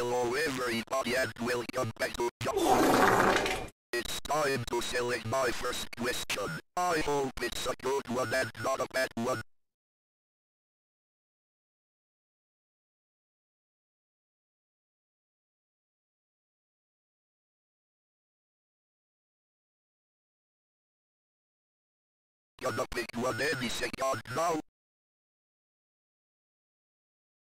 Hello everybody and welcome back to Jump. It's time to select my first question. I hope it's a good one and not a bad one. Gonna pick one any second now.